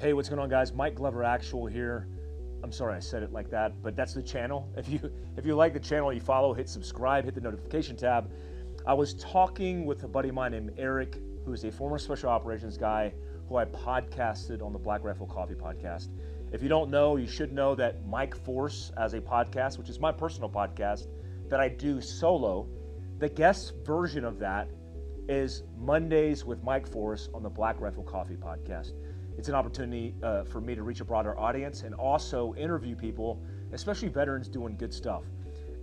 Hey, what's going on, guys? Mike Glover Actual here. I'm sorry I said it like that, but that's the channel. If you if you like the channel, you follow, hit subscribe, hit the notification tab. I was talking with a buddy of mine named Eric, who is a former special operations guy who I podcasted on the Black Rifle Coffee podcast. If you don't know, you should know that Mike Force as a podcast, which is my personal podcast that I do solo, the guest version of that is Mondays with Mike Force on the Black Rifle Coffee podcast. It's an opportunity uh, for me to reach a broader audience and also interview people, especially veterans doing good stuff.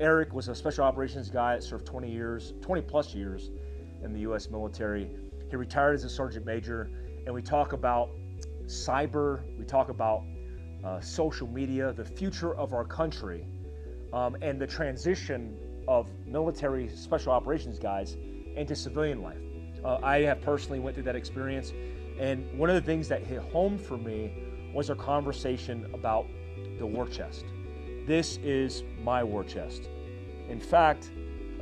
Eric was a special operations guy that served 20 years, 20 plus years in the U.S. military. He retired as a sergeant major, and we talk about cyber, we talk about uh, social media, the future of our country, um, and the transition of military special operations guys into civilian life. Uh, I have personally went through that experience, and one of the things that hit home for me was our conversation about the war chest. This is my war chest. In fact,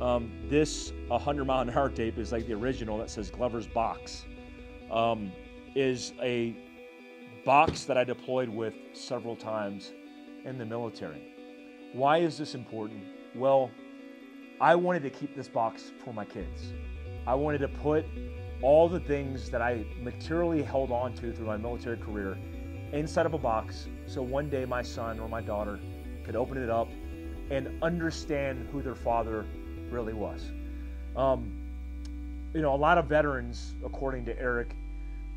um, this 100 mile an hour tape is like the original that says Glover's box. Um, is a box that I deployed with several times in the military. Why is this important? Well, I wanted to keep this box for my kids. I wanted to put all the things that I materially held on to through my military career inside of a box so one day my son or my daughter could open it up and understand who their father really was. Um, you know, a lot of veterans, according to Eric,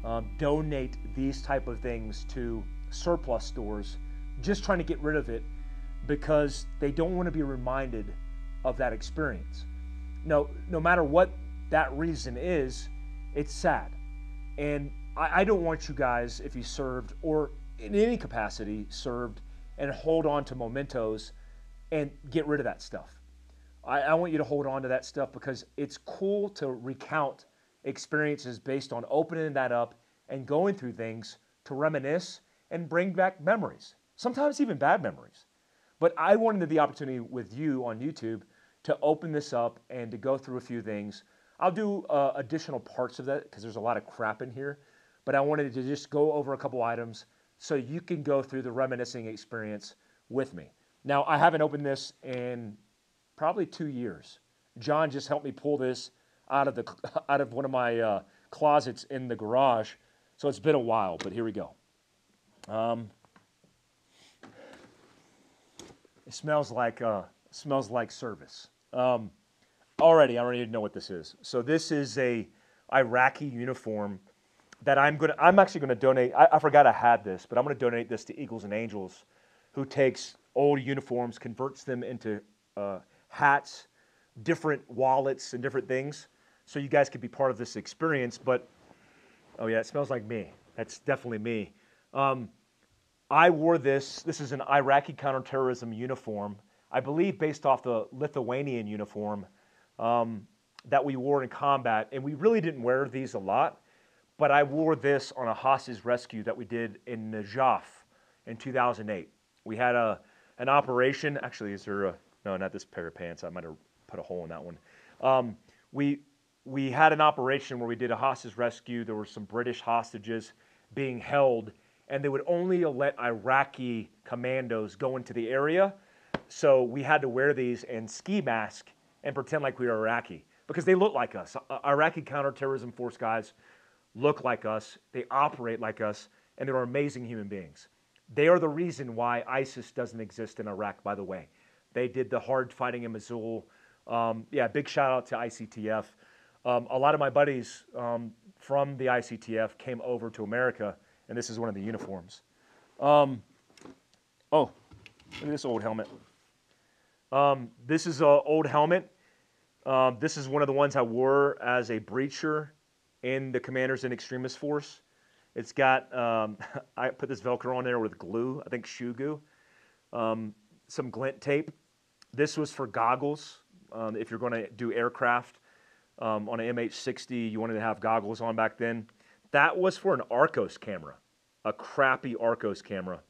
um, donate these type of things to surplus stores, just trying to get rid of it because they don't want to be reminded of that experience. No, no matter what that reason is, it's sad. And I, I don't want you guys, if you served or in any capacity served, and hold on to mementos and get rid of that stuff. I, I want you to hold on to that stuff because it's cool to recount experiences based on opening that up and going through things to reminisce and bring back memories, sometimes even bad memories. But I wanted the opportunity with you on YouTube to open this up and to go through a few things. I'll do uh, additional parts of that because there's a lot of crap in here, but I wanted to just go over a couple items so you can go through the reminiscing experience with me. Now, I haven't opened this in probably two years. John just helped me pull this out of the out of one of my uh, closets in the garage, so it's been a while. But here we go. Um, it smells like uh, smells like service. Um, already, I already know what this is. So this is a Iraqi uniform that I'm gonna. I'm actually gonna donate. I, I forgot I had this, but I'm gonna donate this to Eagles and Angels, who takes old uniforms, converts them into uh, hats, different wallets, and different things. So you guys could be part of this experience. But oh yeah, it smells like me. That's definitely me. Um, I wore this. This is an Iraqi counterterrorism uniform I believe based off the Lithuanian uniform um, that we wore in combat. And we really didn't wear these a lot, but I wore this on a hostage rescue that we did in Najaf in 2008. We had a an operation. Actually, is there a no? Not this pair of pants. I might have put a hole in that one. Um, we we had an operation where we did a hostage rescue. There were some British hostages being held, and they would only let Iraqi commandos go into the area so we had to wear these and ski mask and pretend like we are Iraqi because they look like us. Iraqi counterterrorism force guys look like us, they operate like us, and they're amazing human beings. They are the reason why ISIS doesn't exist in Iraq, by the way. They did the hard fighting in Mosul. Um, yeah, big shout out to ICTF. Um, a lot of my buddies um, from the ICTF came over to America, and this is one of the uniforms. Um, oh, look at this old helmet. Um, this is an old helmet. Um, this is one of the ones I wore as a breacher in the Commander's In-Extremis Force. It's got, um, I put this Velcro on there with glue, I think shoe glue, um, some glint tape. This was for goggles. Um, if you're going to do aircraft um, on an MH60, you wanted to have goggles on back then. That was for an Arcos camera, a crappy Arcos camera.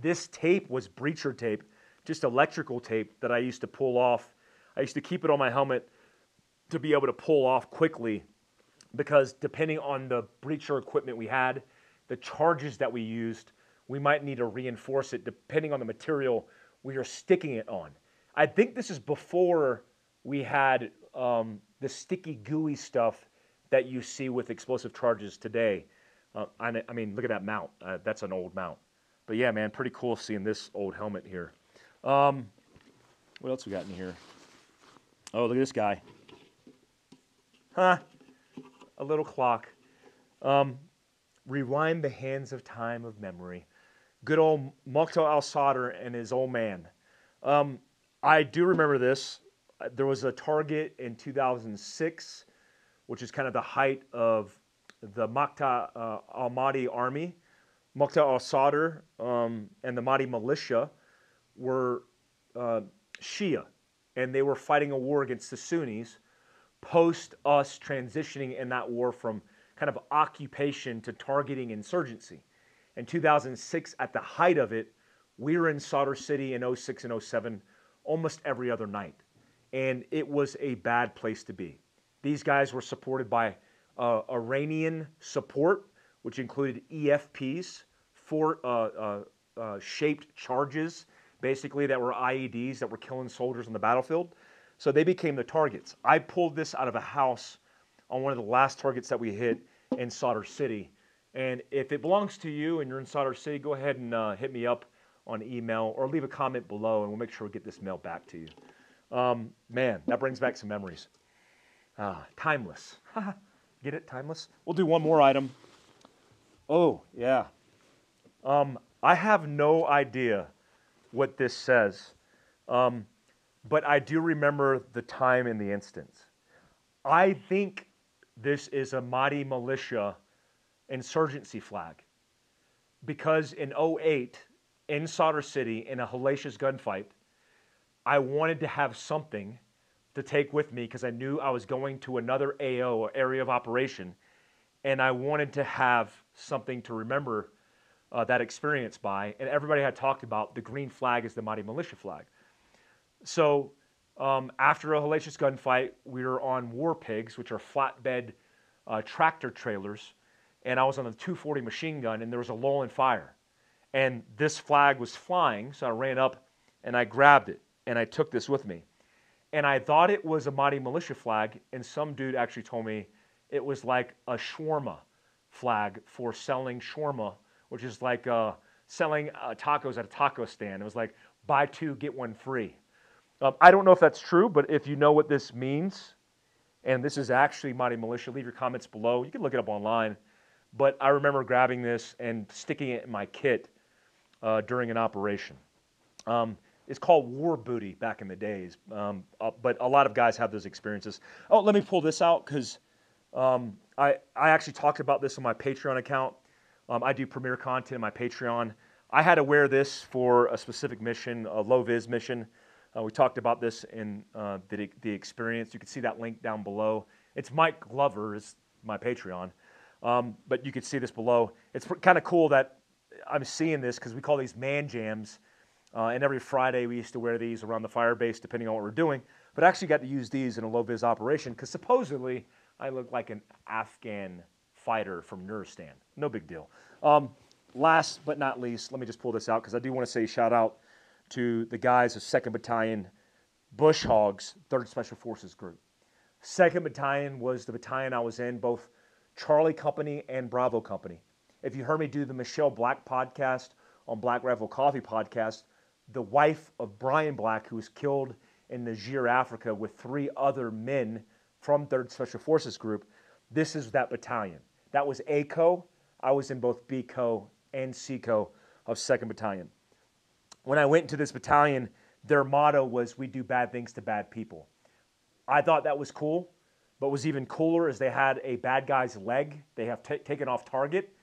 this tape was breacher tape just electrical tape that I used to pull off. I used to keep it on my helmet to be able to pull off quickly because depending on the breacher equipment we had, the charges that we used, we might need to reinforce it depending on the material we are sticking it on. I think this is before we had um, the sticky, gooey stuff that you see with explosive charges today. Uh, I, mean, look at that mount. Uh, that's an old mount. But yeah, man, pretty cool seeing this old helmet here. Um, what else we got in here? Oh, look at this guy. Huh. A little clock. Um, rewind the hands of time of memory. Good old Mokhtar Al Sadr and his old man. Um, I do remember this. There was a target in 2006, which is kind of the height of the Makta uh, al Mahdi army. Mokhtar al Sadr um, and the Mahdi militia were uh, Shia, and they were fighting a war against the Sunnis post us transitioning in that war from kind of occupation to targeting insurgency. In 2006, at the height of it, we were in Sadr City in 06 and 07 almost every other night. And it was a bad place to be. These guys were supported by uh, Iranian support, which included EFPs, for uh, uh, uh, shaped charges, basically, that were IEDs that were killing soldiers on the battlefield. So they became the targets. I pulled this out of a house on one of the last targets that we hit in Sadr City. And if it belongs to you and you're in Sadr City, go ahead and uh, hit me up on email or leave a comment below and we'll make sure we get this mail back to you. Um, man, that brings back some memories. Ah, timeless. get it? Timeless? We'll do one more item. Oh, yeah. Um, I have no idea what this says, um, but I do remember the time and the instance. I think this is a Mahdi militia insurgency flag because in 08, in Sadr City, in a hellacious gunfight, I wanted to have something to take with me because I knew I was going to another AO or area of operation, and I wanted to have something to remember uh, that experience by. And everybody had talked about the green flag is the Mahdi militia flag. So um, after a hellacious gunfight, we were on war pigs, which are flatbed uh, tractor trailers, and I was on the 240 machine gun, and there was a lull in fire. And this flag was flying, so I ran up and I grabbed it, and I took this with me. And I thought it was a Mahdi militia flag, and some dude actually told me it was like a shawarma flag for selling shawarma, which is like uh, selling uh, tacos at a taco stand. It was like buy two, get one free. Um, I don't know if that's true, but if you know what this means, and this is actually Mahdi Militia, leave your comments below. You can look it up online. But I remember grabbing this and sticking it in my kit uh, during an operation. Um, it's called war booty back in the days, um, uh, but a lot of guys have those experiences. Oh, let me pull this out because um, I, I actually talked about this on my Patreon account. Um, I do premiere content in my Patreon. I had to wear this for a specific mission, a low vis mission. Uh, we talked about this in uh, the, the experience. You can see that link down below. It's Mike Glover is my Patreon, um, but you can see this below. It's kind of cool that I'm seeing this because we call these man jams, uh, and every Friday we used to wear these around the fire base, depending on what we're doing. But I actually got to use these in a low vis operation because supposedly I look like an Afghan fighter from Nuristan. No big deal. Um, last but not least, let me just pull this out because I do want to say shout out to the guys of 2nd Battalion Bush Hogs, 3rd Special Forces Group. 2nd Battalion was the battalion I was in, both Charlie Company and Bravo Company. If you heard me do the Michelle Black podcast on Black Rifle Coffee podcast, the wife of Bryan Black, who was killed in Niger, Africa, with three other men from 3rd Special Forces Group, this is that battalion. That was ACO. I was in both BCO and CCO of 2nd Battalion when I went into this battalion, their motto was, We do bad things to bad people. I thought that was cool, but was even cooler is they had a bad guy's leg they have t- taken off target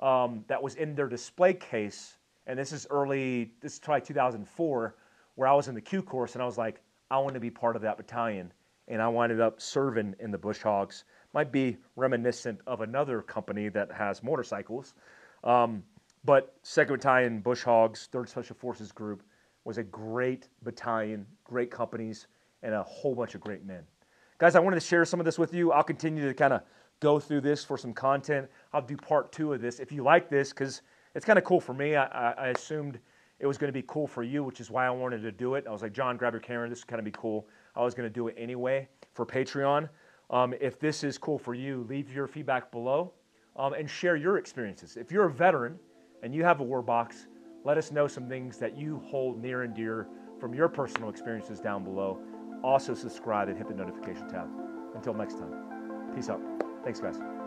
um, that was in their display case. And this is early, this is probably 2004, where I was in the Q course and I was like, I want to be part of that battalion. And I wound up serving in the Bush Hogs. Might be reminiscent of another company that has motorcycles. Um, but 2nd Battalion, Bush Hogs, 3rd Special Forces Group was a great battalion, great companies, and a whole bunch of great men. Guys, I wanted to share some of this with you. I'll continue to kind of go through this for some content. I'll do part two of this if you like this because it's kind of cool for me. I, I, assumed it was going to be cool for you, which is why I wanted to do it. I was like, John, grab your camera. This is kind of be cool. I was going to do it anyway for Patreon. Um, if this is cool for you, leave your feedback below um, and share your experiences. If you're a veteran and you have a war box, let us know some things that you hold near and dear from your personal experiences down below. Also, subscribe and hit the notification tab. Until next time, peace out. Thanks, guys.